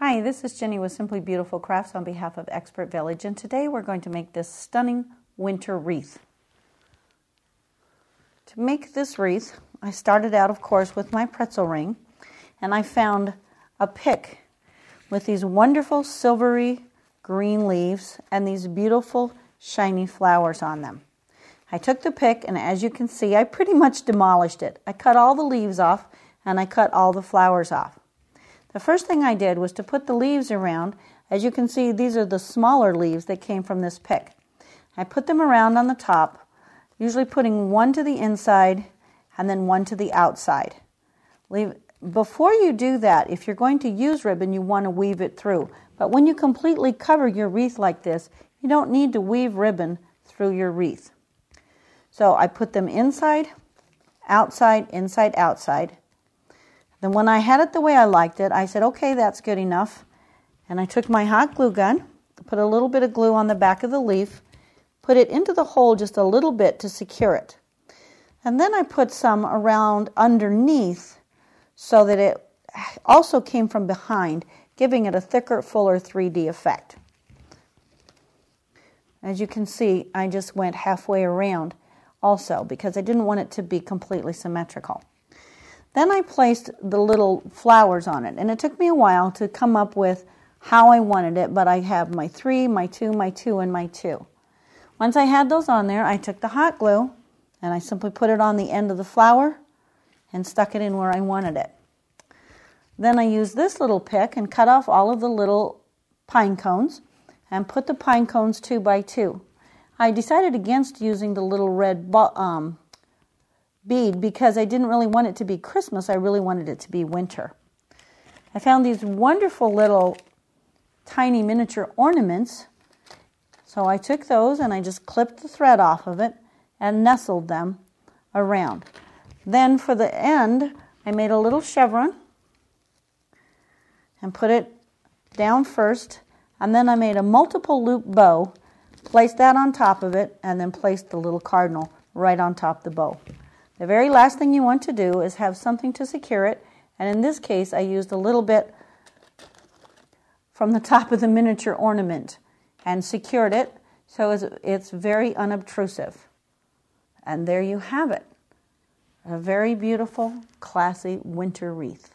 Hi, this is Jenny with Simply Beautiful Crafts on behalf of Expert Village, and today we're going to make this stunning winter wreath. To make this wreath, I started out, of course, with my pretzel ring, and I found a pick with these wonderful silvery green leaves and these beautiful shiny flowers on them. I took the pick, and as you can see, I pretty much demolished it. I cut all the leaves off, and I cut all the flowers off. The first thing I did was to put the leaves around. As you can see, these are the smaller leaves that came from this pick. I put them around on the top, usually putting one to the inside and then one to the outside. Leave, before you do that, if you're going to use ribbon, you want to weave it through. But when you completely cover your wreath like this, you don't need to weave ribbon through your wreath. So I put them inside, outside, inside, outside. Then when I had it the way I liked it, I said, okay, that's good enough. And I took my hot glue gun, put a little bit of glue on the back of the leaf, put it into the hole just a little bit to secure it. And then I put some around underneath so that it also came from behind, giving it a thicker, fuller 3D effect. As you can see, I just went halfway around also because I didn't want it to be completely symmetrical. Then I placed the little flowers on it, and it took me a while to come up with how I wanted it, but I have my three, my two, my two, and my two. Once I had those on there, I took the hot glue and I simply put it on the end of the flower and stuck it in where I wanted it. Then I used this little pick and cut off all of the little pine cones and put the pine cones two by two. I decided against using the little red um, bead because I didn't really want it to be Christmas. I really wanted it to be winter. I found these wonderful little tiny miniature ornaments. So I took those and I just clipped the thread off of it and nestled them around. Then for the end, I made a little chevron and put it down first. And then I made a multiple loop bow, placed that on top of it, and then placed the little cardinal right on top of the bow. The very last thing you want to do is have something to secure it, and in this case I used a little bit from the top of the miniature ornament and secured it so it's very unobtrusive. And there you have it. A very beautiful, classy winter wreath.